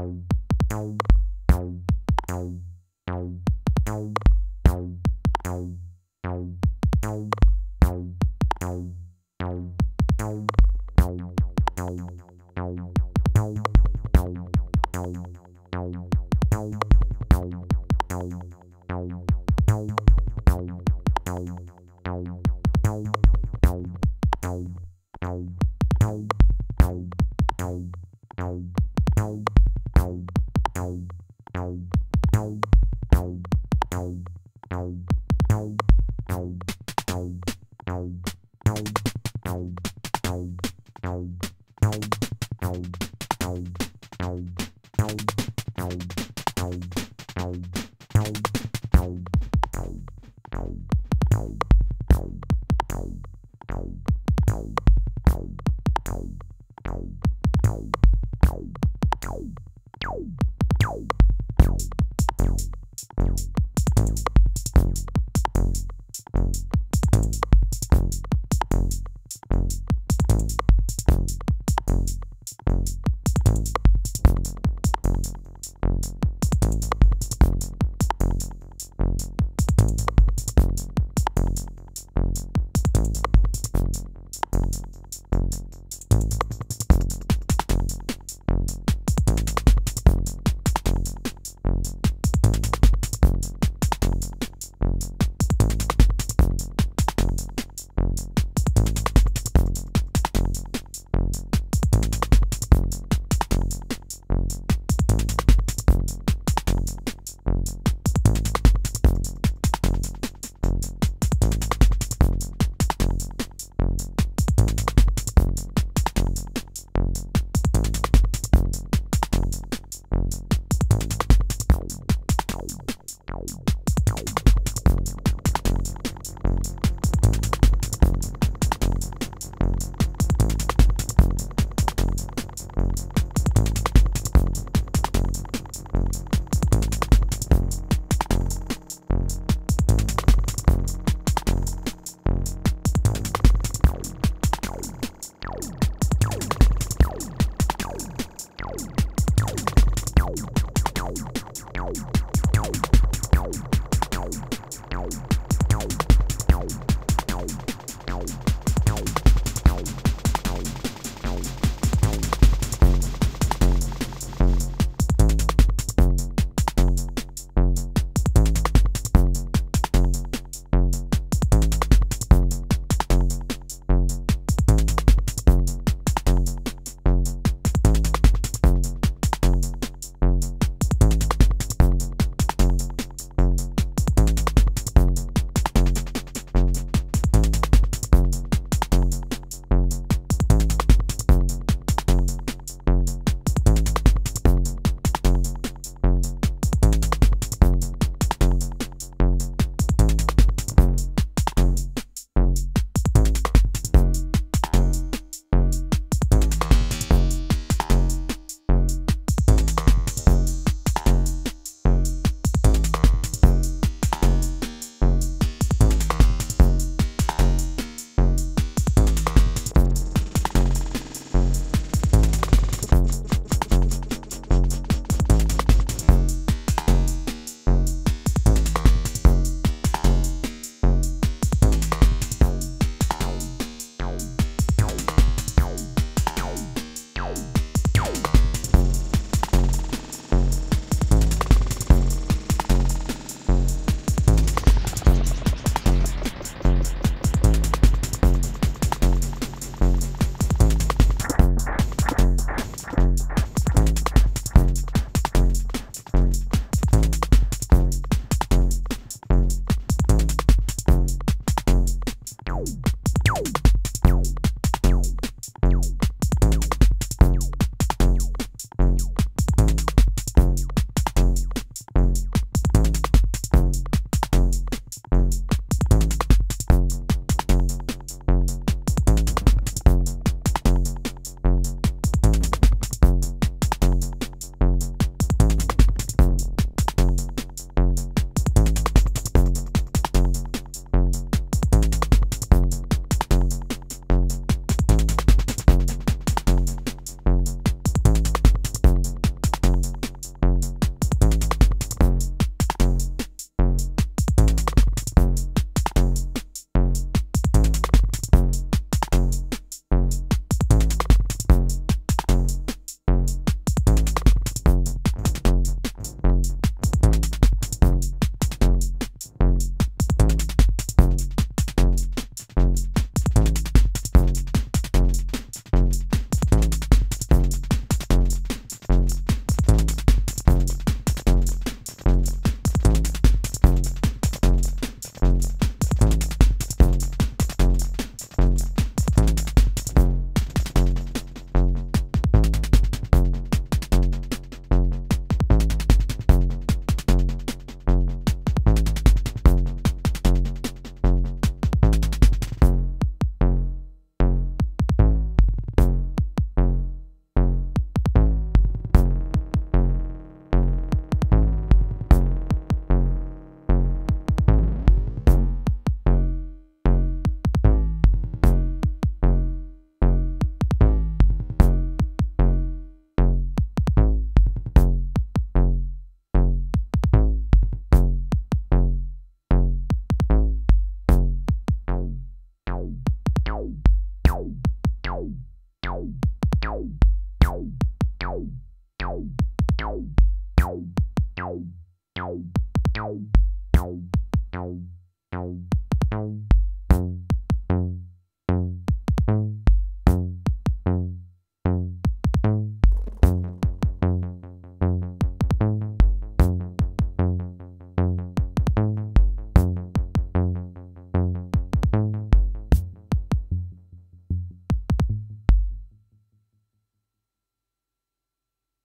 Wow. Bye.